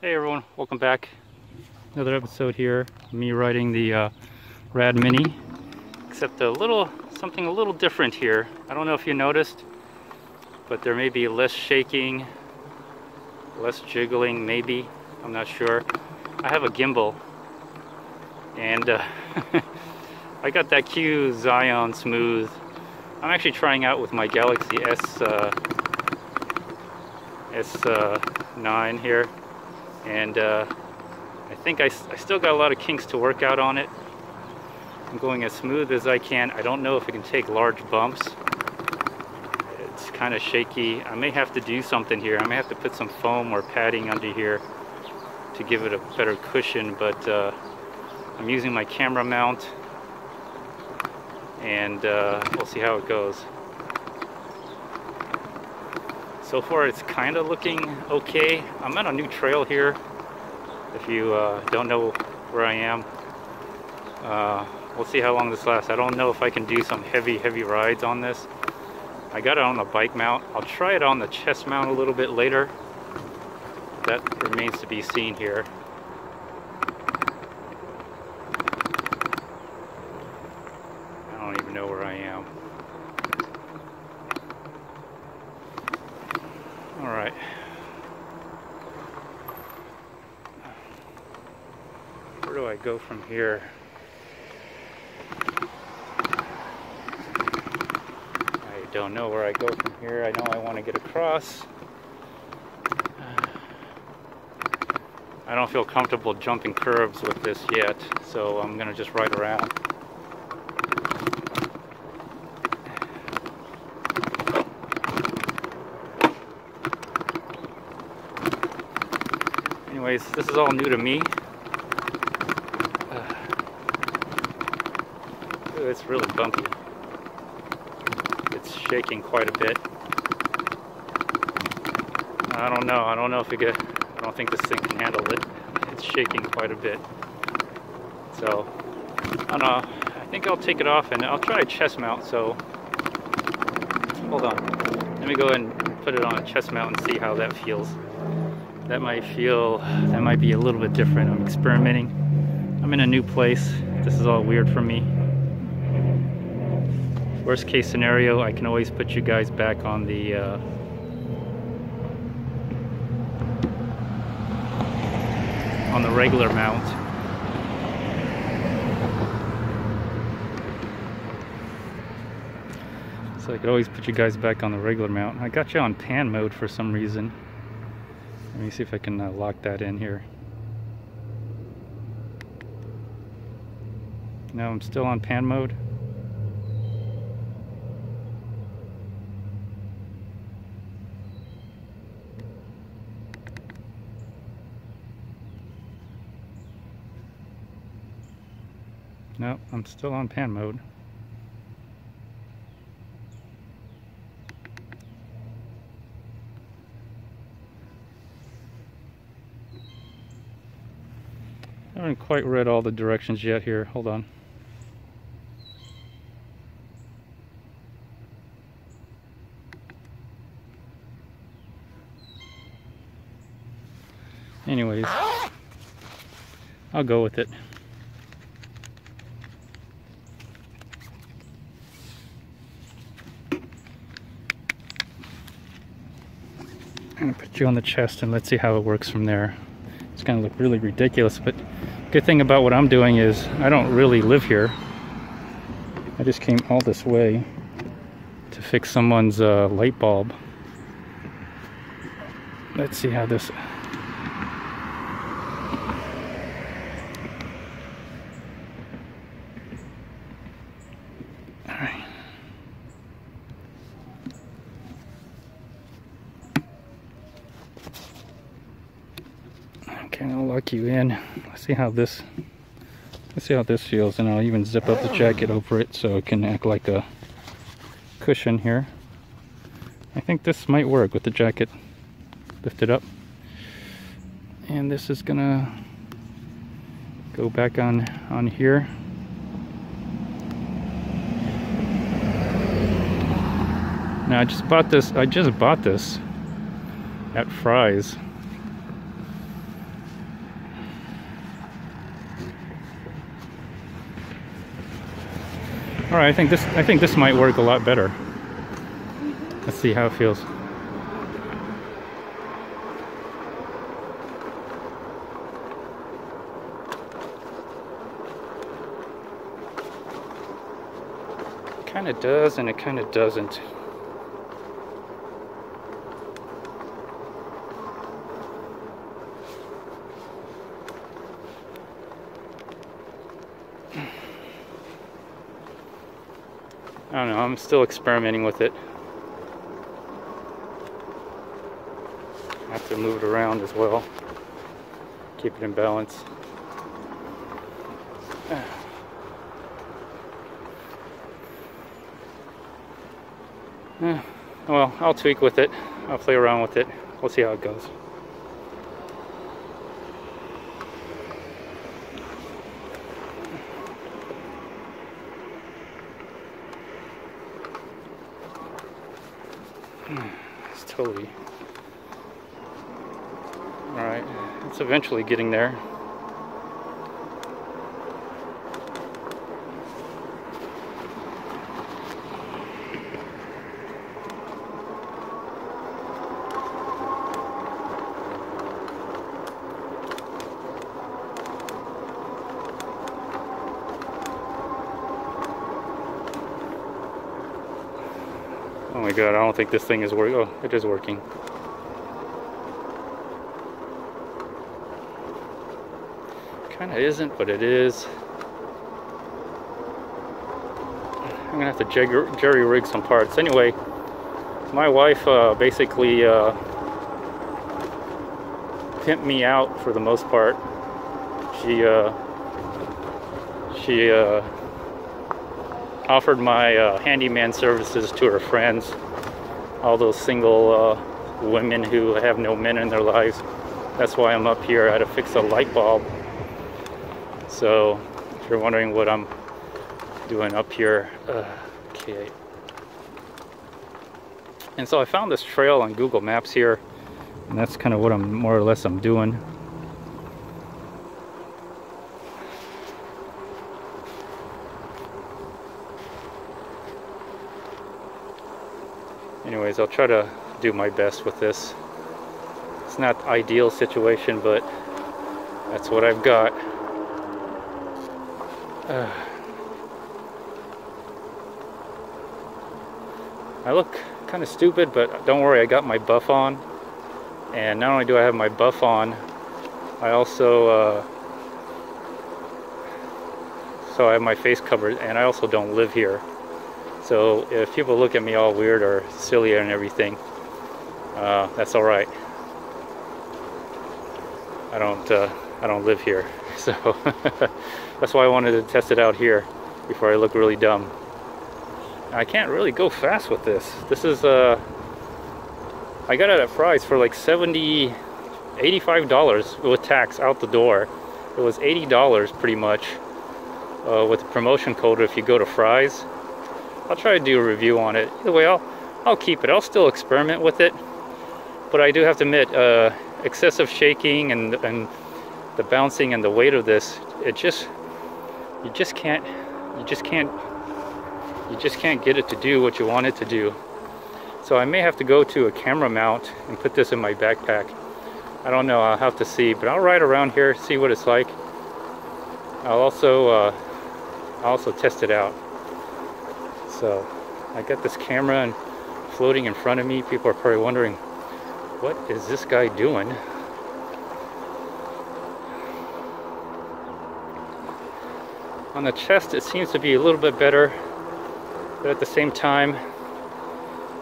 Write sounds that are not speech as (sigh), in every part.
Hey everyone, welcome back. Another episode here, me riding the uh, Rad Mini, except a little, something a little different here. I don't know if you noticed, but there may be less shaking, less jiggling maybe, I'm not sure. I have a gimbal, and uh, (laughs) I got that Q Zhiyun Smooth. I'm actually trying out with my Galaxy S, uh, S9 uh, here and uh, I think I, I still got a lot of kinks to work out on it. I'm going as smooth as I can. I don't know if it can take large bumps. It's kind of shaky. I may have to do something here. I may have to put some foam or padding under here to give it a better cushion, but uh, I'm using my camera mount and uh, we'll see how it goes. So far it's kind of looking okay. I'm on a new trail here. If you uh, don't know where I am, uh, we'll see how long this lasts. I don't know if I can do some heavy, heavy rides on this. I got it on the bike mount. I'll try it on the chest mount a little bit later. That remains to be seen here. I go from here? I don't know where I go from here. I know I want to get across. I don't feel comfortable jumping curves with this yet, so I'm going to just ride around. Anyways, this is all new to me. It's really bumpy. It's shaking quite a bit. I don't know. I don't know if it get. I don't think this thing can handle it. (laughs) It's shaking quite a bit. So, I don't know. I think I'll take it off and I'll try a chest mount. So, hold on. Let me go and put it on a chest mount and see how that feels. That might feel, that might be a little bit different. I'm experimenting. I'm in a new place. This is all weird for me. Worst case scenario, I can always put you guys back on the uh, on the regular mount. So I could always put you guys back on the regular mount. I got you on pan mode for some reason. Let me see if I can uh, lock that in here. No, I'm still on pan mode. No, I'm still on pan mode. I haven't quite read all the directions yet here. Hold on. Anyways, I'll go with it. Gonna put you on the chest and let's see how it works from there. It's gonna look really ridiculous, but good thing about what I'm doing is I don't really live here. I just came all this way to fix someone's uh, light bulb. Let's see how this You in. Let's see how this let's see how this feels and I'll even zip up the jacket over it so it can act like a cushion here. I think this might work with the jacket lifted up. And this is gonna go back on on here. Now I just bought this I just bought this at Fry's All right, I think this I think this might work a lot better. Let's see how it feels. kind of does and it kind of doesn't. I'm still experimenting with it. I have to move it around as well. Keep it in balance. (sighs) well, I'll tweak with it. I'll play around with it. We'll see how it goes. It's. Alright, it's eventually getting there. God, I don't think this thing is working. Oh, it is working. Kind of isn't, but it is. I'm gonna have to jerry rig some parts. Anyway, my wife uh, basically uh, pimped me out for the most part. She uh, she uh, offered my uh, handyman services to her friends, all those single uh, women who have no men in their lives. That's why I'm up here. I had to fix a light bulb. So, if you're wondering what I'm doing up here, uh, okay. And so I found this trail on Google Maps here, and that's kind of what I'm more or less I'm doing. Anyways, I'll try to do my best with this. It's not ideal situation, but that's what I've got. Uh, (sighs) I look kind of stupid, but don't worry, I got my buff on. And not only do I have my buff on, I also, uh, so I have my face covered, and I also don't live here. So if people look at me all weird or silly and everything, uh, that's all right. I don't uh, I don't live here, (laughs) so (laughs) that's why I wanted to test it out here before I look really dumb. I can't really go fast with this. This is uh, I got it at Fry's for like 70 $85 with tax out the door. It was $80 pretty much uh, with the promotion code if you go to Fry's. I'll try to do a review on it. Either way, I'll, I'll keep it. I'll still experiment with it. But I do have to admit, uh, excessive shaking and, and the bouncing and the weight of this, it just, you just can't, you just can't, you just can't get it to do what you want it to do. So I may have to go to a camera mount and put this in my backpack. I don't know, I'll have to see, but I'll ride around here, see what it's like. I'll also, uh, I'll also test it out. So I got this camera and floating in front of me. People are probably wondering, what is this guy doing? On the chest, it seems to be a little bit better, but at the same time,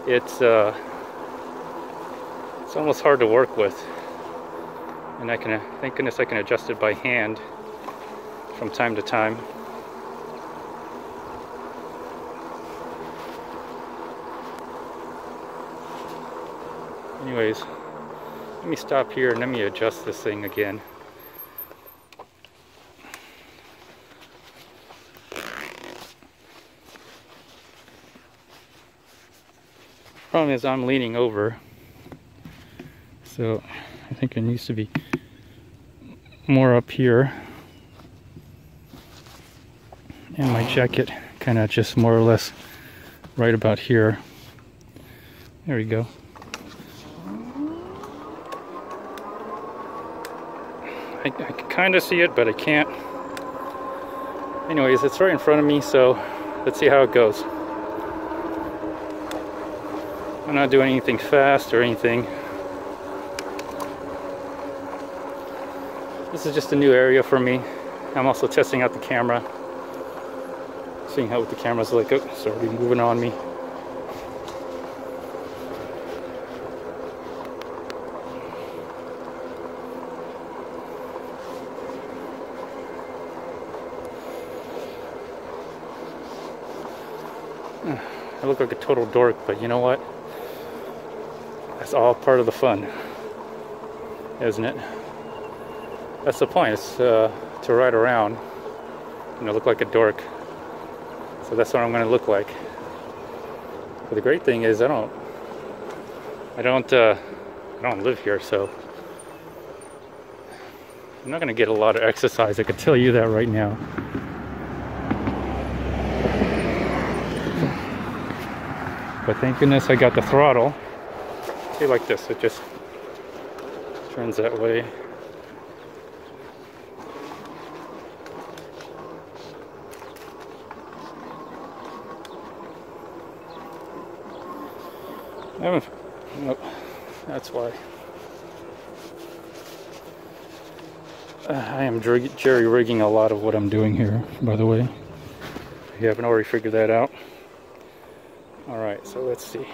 it's uh, it's almost hard to work with. And I can, thank goodness I can adjust it by hand from time to time. Anyways let me stop here and let me adjust this thing again problem is I'm leaning over so I think it needs to be more up here and my jacket kind of just more or less right about here. There we go. I, I can kind of see it, but I can't. Anyways, it's right in front of me, so let's see how it goes. I'm not doing anything fast or anything. This is just a new area for me. I'm also testing out the camera. Seeing how what the camera's like. Oh, already moving on me. I look like a total dork, but you know what? That's all part of the fun, isn't it? That's the point, it's uh, to ride around, you know, look like a dork. So that's what I'm going to look like. But the great thing is I don't, I don't, uh, I don't live here, so I'm not going to get a lot of exercise. I can tell you that right now. But thank goodness I got the throttle. See, like this, it just turns that way. Nope, that's why. Uh, I am jerry rigging a lot of what I'm doing here, by the way. If you haven't already figured that out. Right, so let's see.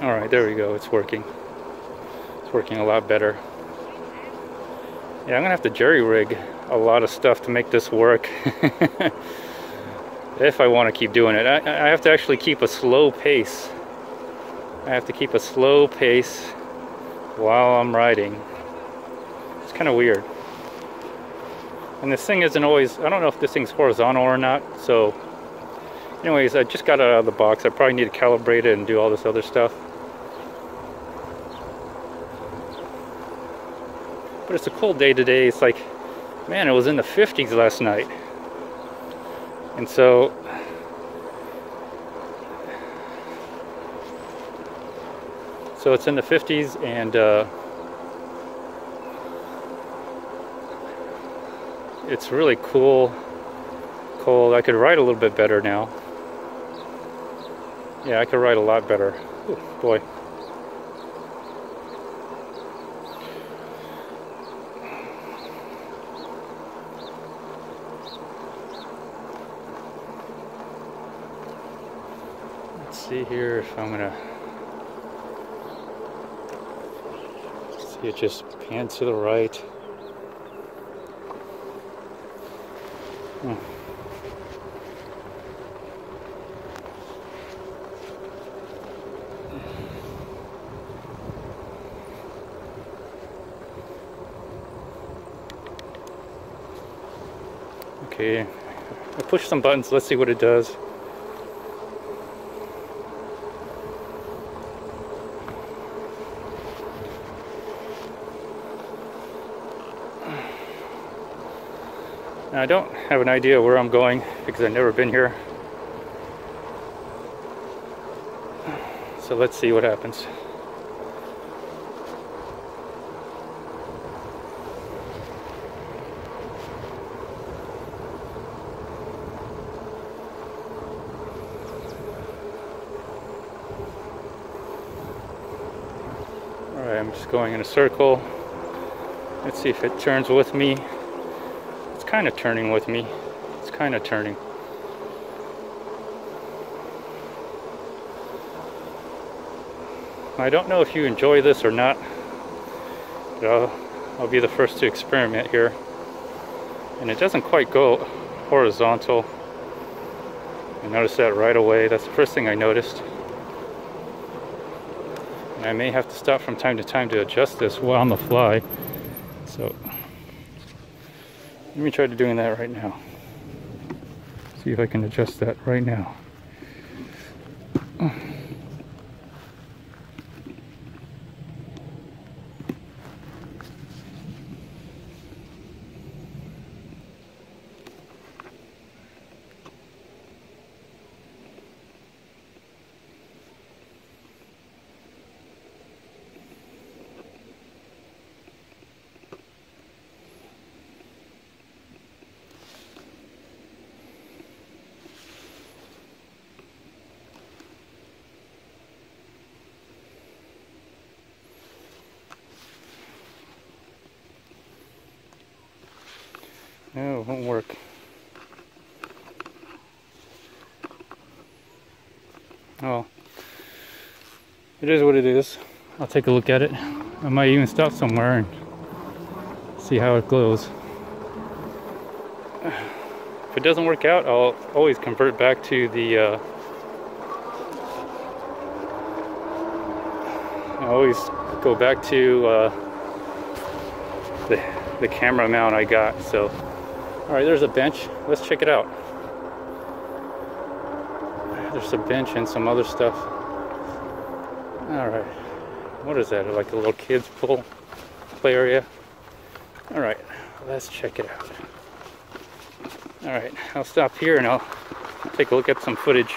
All right, there we go. It's working. It's working a lot better. Yeah, I'm gonna have to jerry rig a lot of stuff to make this work. (laughs) if I want to keep doing it. I, I have to actually keep a slow pace. I have to keep a slow pace while I'm riding. It's kind of weird. And this thing isn't always, I don't know if this thing's horizontal or not. So anyways, I just got it out of the box. I probably need to calibrate it and do all this other stuff. But it's a cool day today. It's like, man, it was in the 50s last night. And so so it's in the 50s and uh, it's really cool cold. I could ride a little bit better now. Yeah I could ride a lot better. Ooh, boy. Let's see here if I'm gonna see it just pans to the right Okay, I push some buttons, let's see what it does. Now I don't have an idea where I'm going because I've never been here. So let's see what happens. Alright, I'm just going in a circle. Let's see if it turns with me kind of turning with me. It's kind of turning. I don't know if you enjoy this or not. But I'll, I'll be the first to experiment here. And it doesn't quite go horizontal. I noticed that right away. That's the first thing I noticed. And I may have to stop from time to time to adjust this on the fly. So let me try to doing that right now. See if I can adjust that right now. No, it won't work. Oh, it is what it is. I'll take a look at it. I might even stop somewhere and see how it goes. If it doesn't work out, I'll always convert back to the uh, I always go back to uh, the, the camera mount I got. So, all right, there's a bench. Let's check it out. There's a bench and some other stuff. All right, what is that? Like a little kids pool play area? All right, let's check it out. All right, I'll stop here and I'll take a look at some footage.